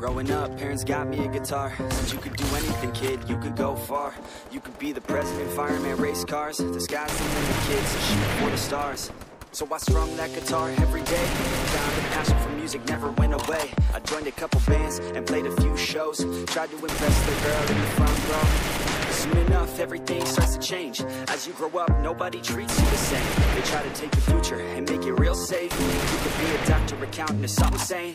Growing up, parents got me a guitar. Said you could do anything, kid, you could go far. You could be the president, fireman, race cars. The sky's the limit, kids, so shoot for the stars. So I strung that guitar every day. Found a passion for music never went away. I joined a couple bands and played a few shows. Tried to impress the girl in the front row. Soon enough, everything starts to change. As you grow up, nobody treats you the same. They try to take your future and make it real safe. You could be a doctor, accountant, or something sane.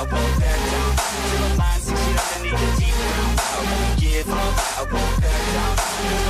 I won't back down. Until the line sinks in underneath the deep ground I won't give up, I won't back down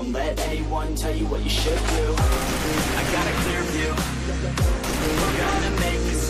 Don't let anyone tell you what you should do. I got a clear view. We're gonna make it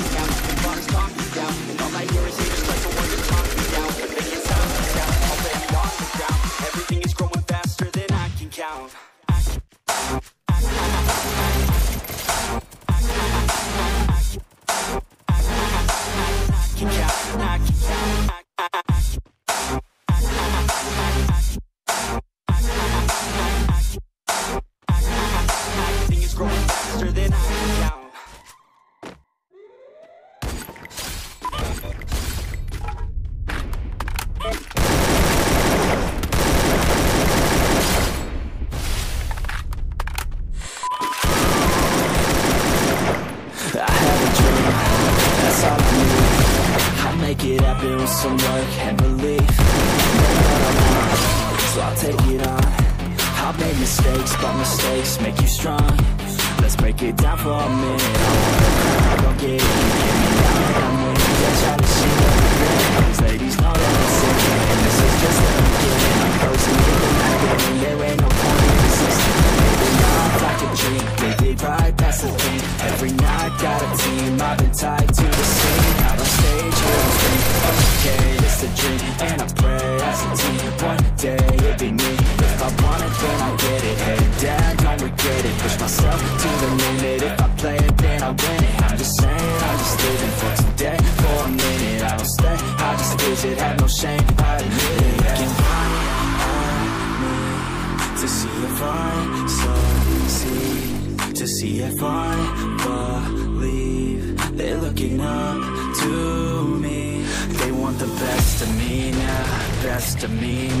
you strong. Let's break it down for a minute. I don't get it Get me down I'm winning Yeah, try to what I'm feeling These ladies know that I'm sinking And this is just the beginning I'm closing in the night And there ain't no point in resisting Maybe not like a dream Live it right, that's the thing Every night got a team. I've been tied to the scene Out on stage, here on screen Okay, it's a dream. And I pray as a team. One day it'll be me. If I want it, then I'll it Push myself to the limit. If I play it, then I win it. I'm just saying, I'm just living for today. For a minute, I don't stay. I just visit, have no shame I admit it. Looking right at me To see if I succeed. To see if I believe. They're looking up to me. They want the best of me now. Best of me now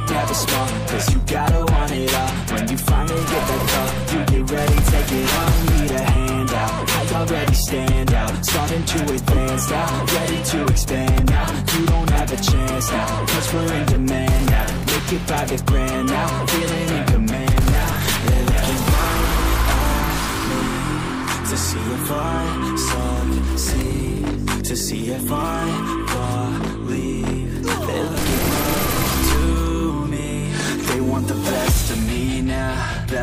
big, never small, cause you gotta want it all. When you finally get that call, you get ready, take it on. Need a hand out, I already stand out. Starting to advance now, ready to expand now. You don't have a chance now, cause we're in demand now. Make it five grand now, feeling in command now. They're looking right to see if I succeed, to see if I believe they're looking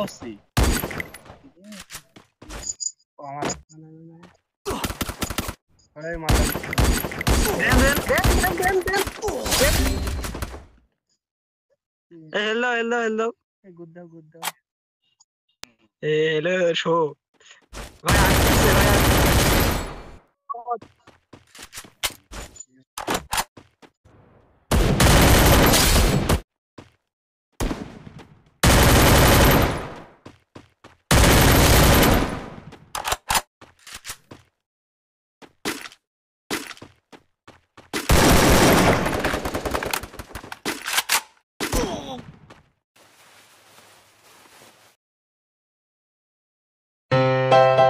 করছি। Hello hello hello good দাও good দাও। Hello শো। ভাই আসছে ভাই Thank